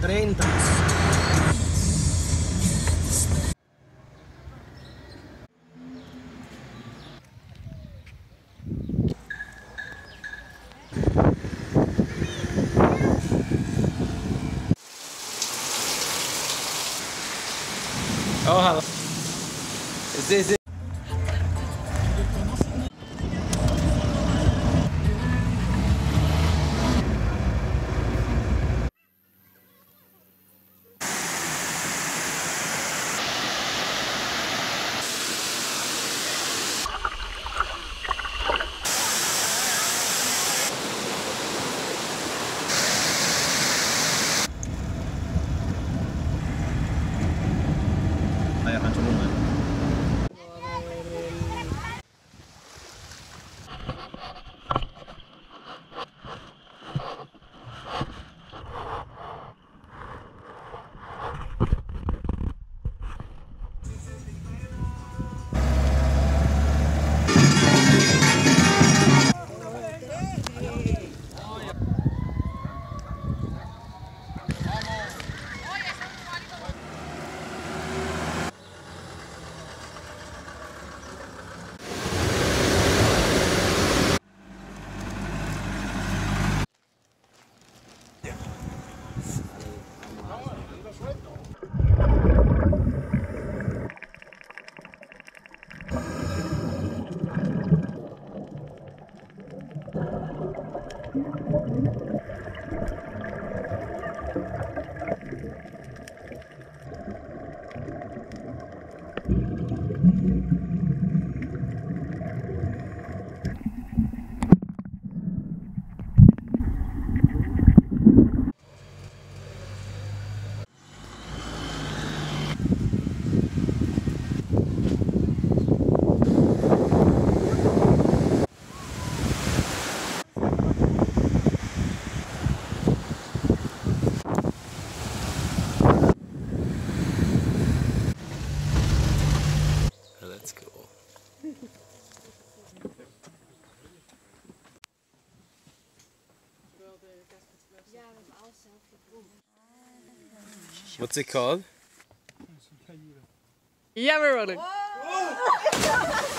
30. No, a 30. Ojalá. Sí, sí. Absolutely. What's it called? Yeah, we're rolling.